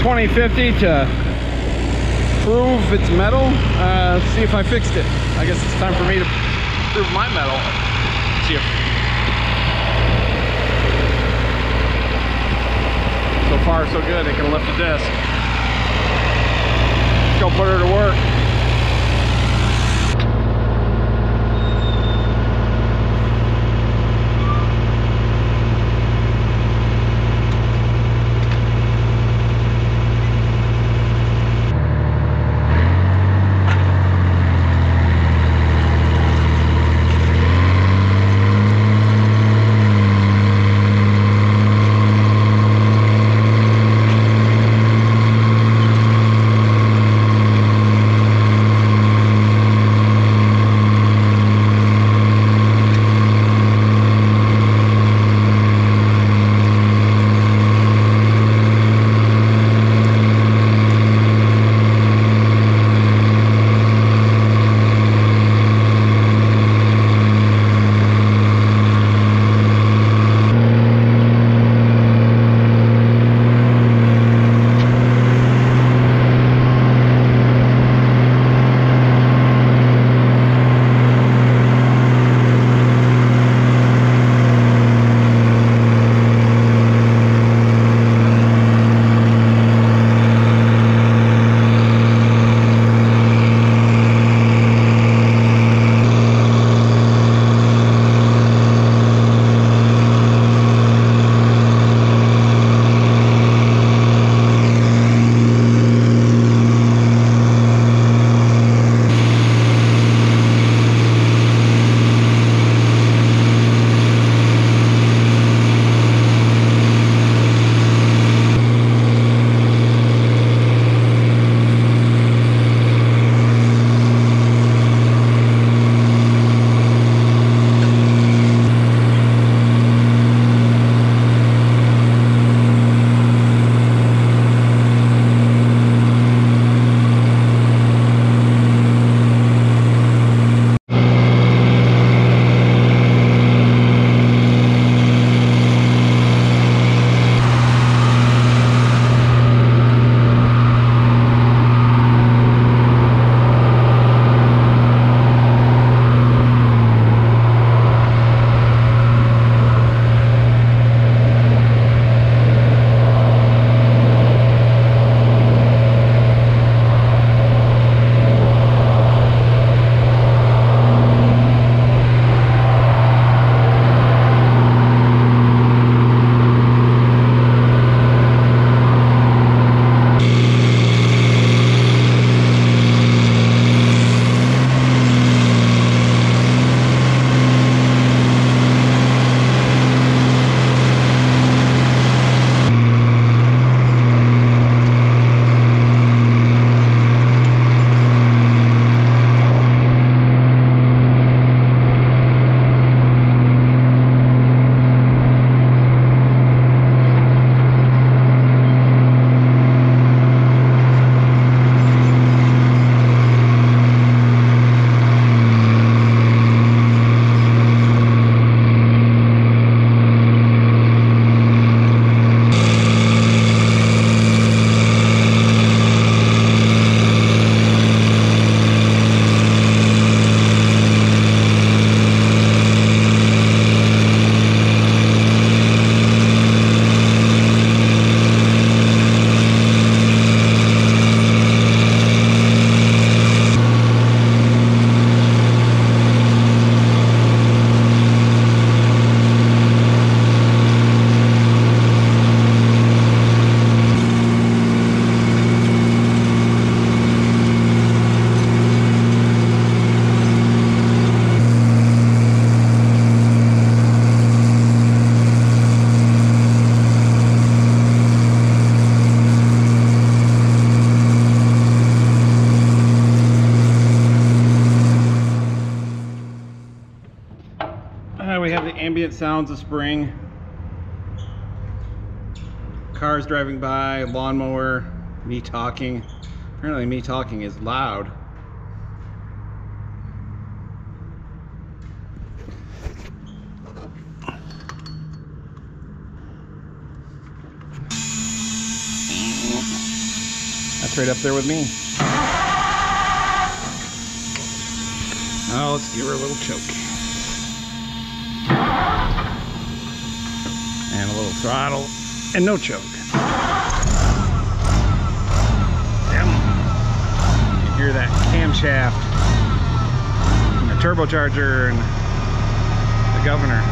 with a 2050 to prove its mettle. Uh, see if I fixed it. I guess it's time for me to prove my mettle. See so far so good. It can lift a disc. Go put her to work. Ambient sounds of spring. Cars driving by, lawnmower, me talking. Apparently me talking is loud. That's right up there with me. Oh, let's give her a little choke. And a little throttle. And no choke. Damn. You hear that camshaft and the turbocharger and the governor.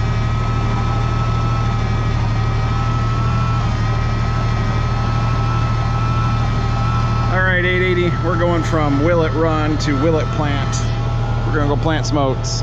All right, 880, we're going from Willett Run to Willett Plant. We're gonna go plant smokes.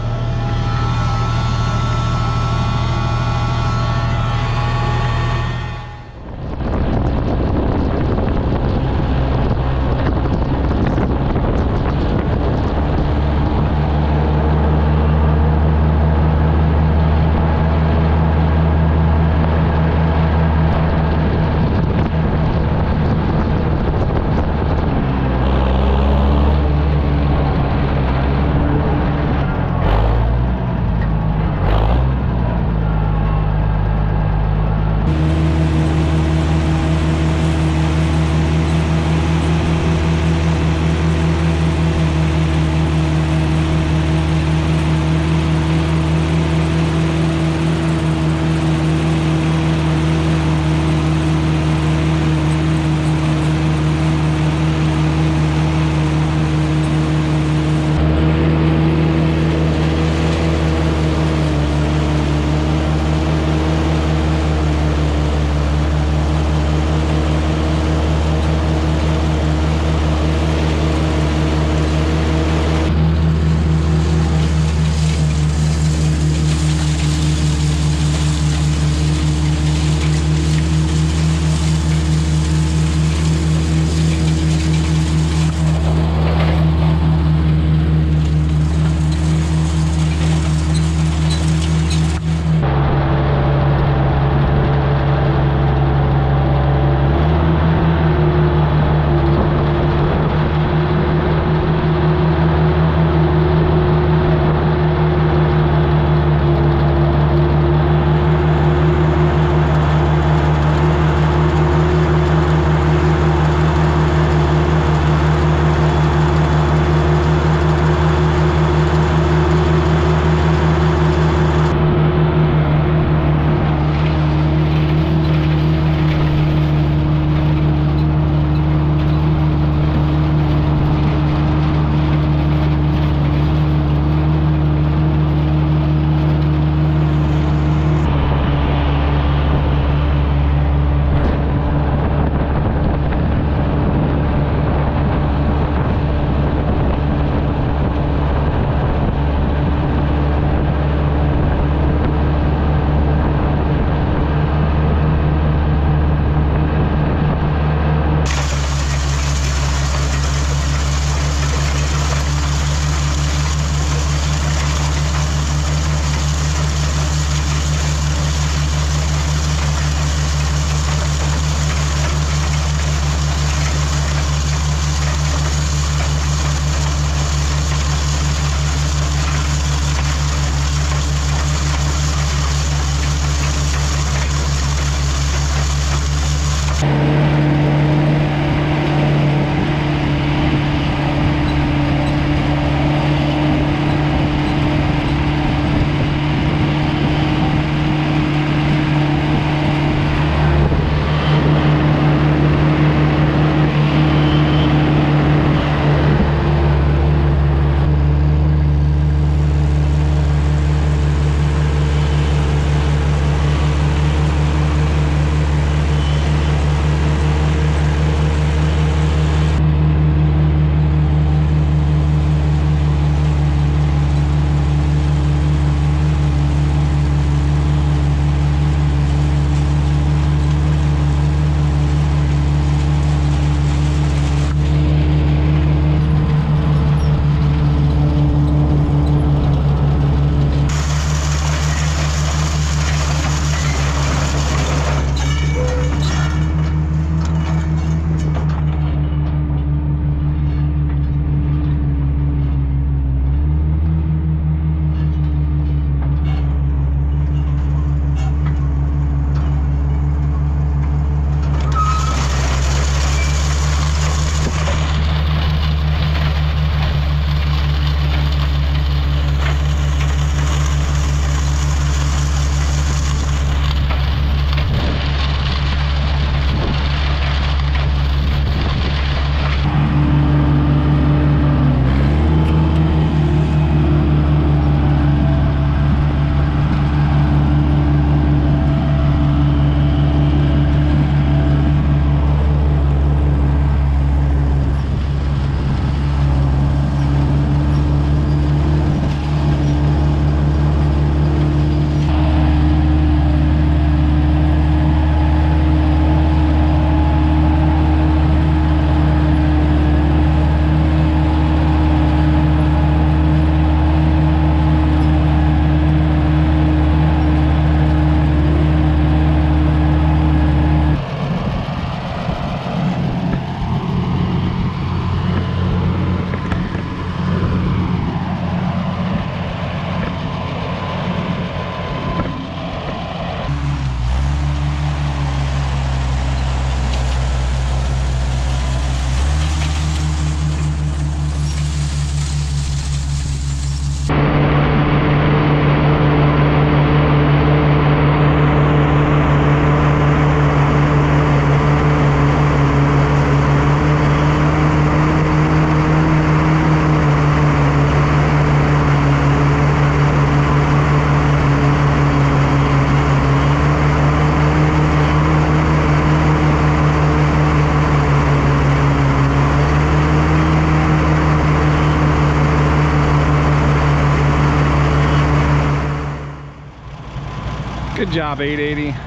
Job 880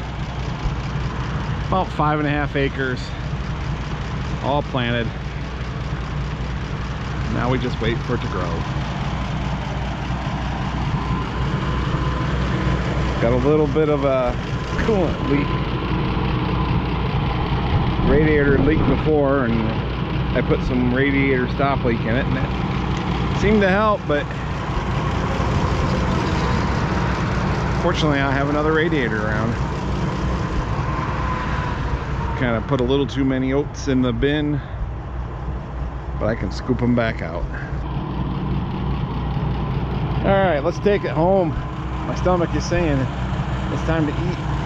about five and a half acres. All planted. Now we just wait for it to grow. Got a little bit of a coolant leak. Radiator leaked before and I put some radiator stop leak in it and it seemed to help but fortunately I have another radiator around. Kind of put a little too many oats in the bin but I can scoop them back out. All right let's take it home. My stomach is saying it's time to eat